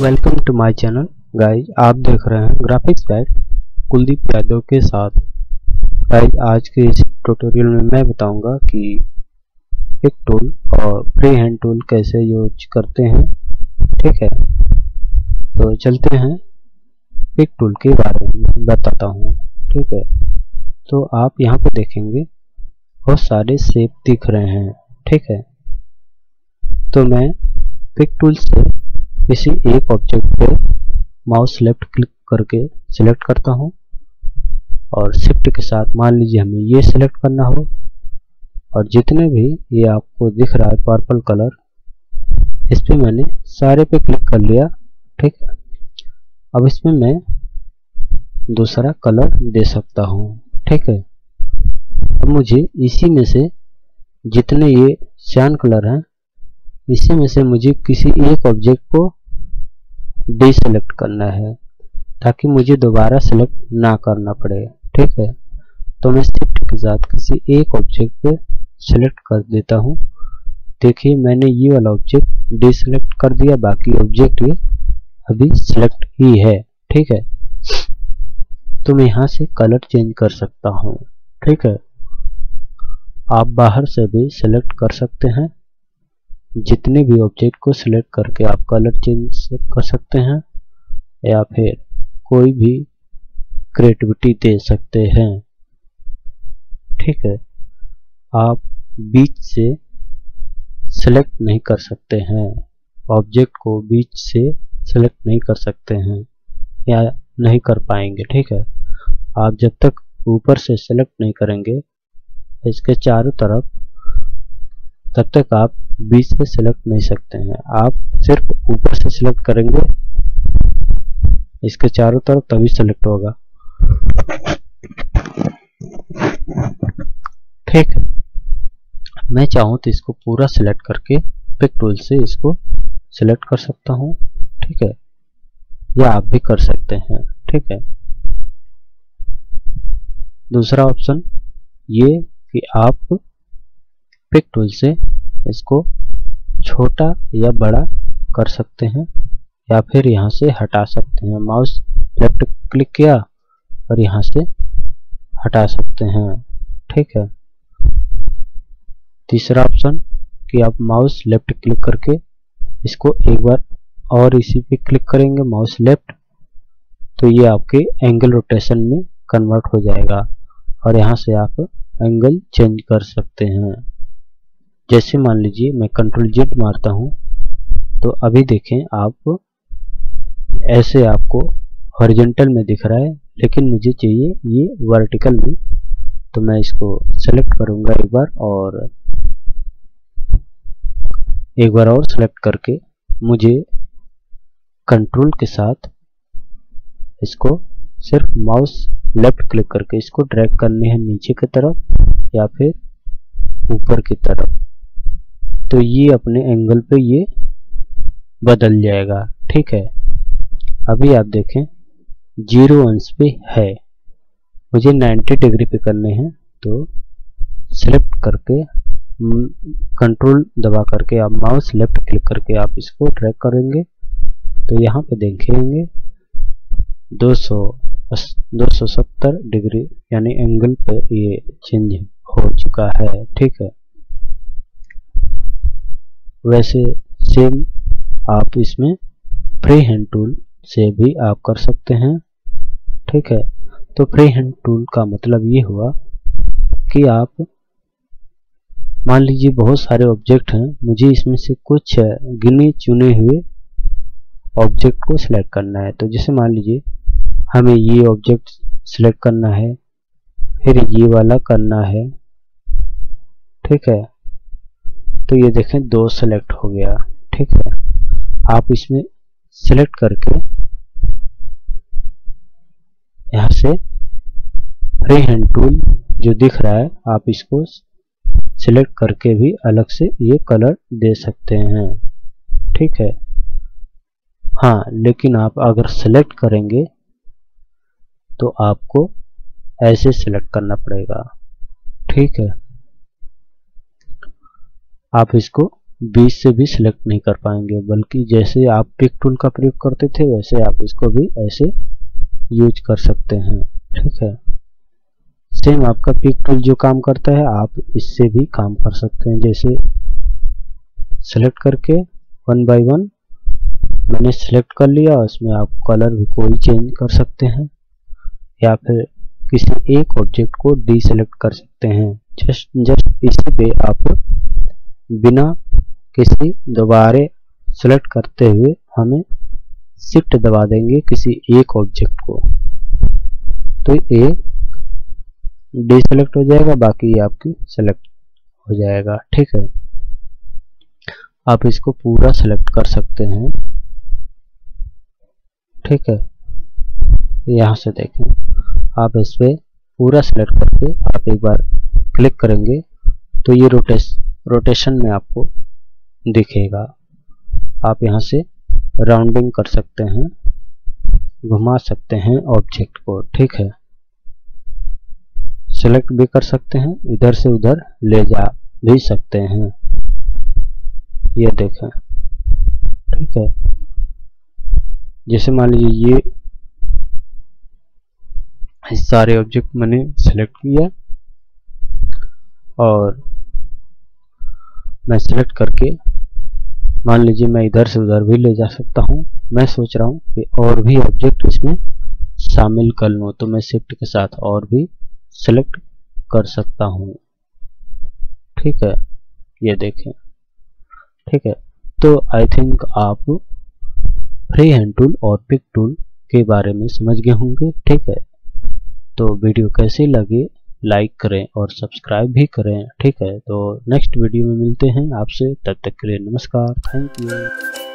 Welcome to my channel guys आप देख रहे हैं ग्राफिक्स बैट कुलदीप यादव के साथ। गाइज़ आज के इस ट्यूटोरियल में मैं बताऊँगा कि पिक टूल और फ्री हैंड टूल कैसे यूज़ करते हैं। ठीक है? तो चलते हैं पिक टूल के बारे में बताता हूँ। ठीक है? तो आप यहाँ पे देखेंगे, बहुत सारे सेप दिख रहे हैं। ठीक है? तो मैं पिक टूल से किसी एक ऑब्जेक्ट पे माउस लेफ़्ट क्लिक करके सिलेक्ट करता हूँ और शिफ्ट के साथ मान लीजिए हमें ये सिलेक्ट करना हो और जितने भी ये आपको दिख रहा है पर्पल कलर इस पर मैंने सारे पे क्लिक कर लिया, ठीक है? अब इसमें मैं दूसरा कलर दे सकता हूँ, ठीक है? अब मुझे इसी में से जितने ये श्यान कलर हैं इसी में से मुझे किसी एक ऑब्जेक्ट को डिसेलेक्ट करना है, ताकि मुझे दोबारा सेलेक्ट ना करना पड़े, ठीक है? तो मैं शिफ्ट के साथ किसी एक ऑब्जेक्ट पे सेलेक्ट कर देता हूँ। देखिए, मैंने ये वाला ऑब्जेक्ट डिसेलेक्ट कर दिया, बाकी ऑब्जेक्ट ये अभी सेलेक्ट ही है, ठीक है? तो मैं यहाँ से कलर चेंज कर सकता हूँ, ठीक है? आप बाहर से भी सेलेक्ट कर सकते हैं। जितने भी ऑब्जेक्ट को सिलेक्ट करके आप कलर चेंज कर सकते हैं, या फिर कोई भी क्रिएटिविटी दे सकते हैं। ठीक है? आप बीच से सिलेक्ट नहीं कर सकते हैं। ऑब्जेक्ट को बीच से सिलेक्ट नहीं कर सकते हैं, या नहीं कर पाएँगे। ठीक है? आप जब तक ऊपर से सिलेक्ट नहीं करेंगे, इसके चारों तरफ़ तब तक आप बीच से सिलेक्ट नहीं सकते हैं। आप सिर्फ़ ऊपर से सिलेक्ट करेंगे। इसके चारों तरफ़ तभी सिलेक्ट होगा। ठीक। मैं चाहूँ तो इसको पूरा सिलेक्ट करके पिक टूल से इसको सिलेक्ट कर सकता हूँ। ठीक है? या आप भी कर सकते हैं। ठीक है? दूसरा ऑप्शन ये कि आप पिक टूल से इसको छोटा या बड़ा कर सकते हैं, या फिर यहाँ से हटा सकते हैं। माउस लेफ़्ट क्लिक किया और यहाँ से हटा सकते हैं। ठीक है। तीसरा ऑप्शन कि आप माउस लेफ़्ट क्लिक करके इसको एक बार और इसी पे क्लिक करेंगे माउस लेफ़्ट तो ये आपके एंगल रोटेशन में कन्वर्ट हो जाएगा और यहाँ से आप एंगल चेंज कर सकते हैं। जैसे मान लीजिए मैं कंट्रोल जेड मारता हूँ तो अभी देखें आप, ऐसे आपको हॉरिजेंटल में दिख रहा है, लेकिन मुझे चाहिए ये वर्टिकल में। तो मैं इसको सेलेक्ट करूँगा एक बार और, एक बार और सेलेक्ट करके मुझे कंट्रोल के साथ इसको सिर्फ़ माउस लेफ़्ट क्लिक करके इसको ड्रैग करने हैं नीचे की तरफ़ या फिर ऊपर की तरफ़। तो ये अपने एंगल पे ये बदल जाएगा, ठीक है? अभी आप देखें ज़ीरो अंश पे है। मुझे 90 डिग्री पे करने हैं तो सिलेक्ट करके कंट्रोल दबा करके आप माउस लेफ़्ट क्लिक करके आप इसको ट्रैक करेंगे। तो यहाँ पे देखेंगे 200 270 डिग्री यानी एंगल पे ये चेंज हो चुका है, ठीक है? वैसे सेम आप इसमें फ्री हैंड टूल से भी आप कर सकते हैं। ठीक है? तो फ्री हैंड टूल का मतलब ये हुआ कि आप, मान लीजिए बहुत सारे ऑब्जेक्ट हैं, मुझे इसमें से कुछ गिने चुने हुए ऑब्जेक्ट को सिलेक्ट करना है। तो जैसे मान लीजिए, हमें ये ऑब्जेक्ट सिलेक्ट करना है, फिर ये वाला करना है। ठीक है? तो ये देखें, दो सेलेक्ट हो गया, ठीक है। आप इसमें सेलेक्ट करके यहाँ से फ्री हैंड टूल जो दिख रहा है, आप इसको सिलेक्ट करके भी अलग से ये कलर दे सकते हैं, ठीक है। हाँ लेकिन आप अगर सेलेक्ट करेंगे तो आपको ऐसे सिलेक्ट करना पड़ेगा, ठीक है। आप इसको बीच से भी सिलेक्ट नहीं कर पाएँगे, बल्कि जैसे आप पिक टूल का प्रयोग करते थे, वैसे आप इसको भी ऐसे यूज़ कर सकते हैं। ठीक है? सेम आपका पिक टूल जो काम करता है, आप इससे भी काम कर सकते हैं। जैसे सेलेक्ट करके वन बाय वन मैंने सेलेक्ट कर लिया, उसमें आप कलर भी कोई चेंज कर सकते हैं, या फिर किसी एक ऑब्जेक्ट को डी सेलेक्ट कर सकते हैं। जस्ट जस्ट इसी पे आप बिना किसी दोबारे सेलेक्ट करते हुए हमें शिफ्ट दबा देंगे किसी एक ऑब्जेक्ट को। तो ये डी सेलेक्ट हो जाएगा, बाकी ये आपकी सेलेक्ट हो जाएगा, ठीक है? आप इसको पूरा सेलेक्ट कर सकते हैं। ठीक है? यहाँ से देखें। आप इस पर पूरा सेलेक्ट करके आप एक बार क्लिक करेंगे तो ये रोटेश रोटेशन में आपको दिखेगा। आप यहाँ से राउंडिंग कर सकते हैं, घुमा सकते हैं ऑब्जेक्ट को, ठीक है? सेलेक्ट भी कर सकते हैं, इधर से उधर ले जा भी सकते हैं। ये देखें, ठीक है? जैसे मान लीजिए ये सारे ऑब्जेक्ट मैंने सेलेक्ट किया और मैं सेलेक्ट करके, मान लीजिए मैं इधर से उधर भी ले जा सकता हूँ। मैं सोच रहा हूँ कि और भी ऑब्जेक्ट इसमें शामिल कर लूँ तो मैं शिफ्ट के साथ और भी सेलेक्ट कर सकता हूँ। ठीक है? ये देखें। ठीक है? तो आई थिंक आप फ्री हैंड टूल और पिक टूल के बारे में समझ गए होंगे। ठीक है? तो वीडियो कैसी लगी? लाइक करें और सब्सक्राइब भी करें, ठीक है? तो नेक्स्ट वीडियो में मिलते हैं आपसे, तब तक के लिए नमस्कार, थैंक यू।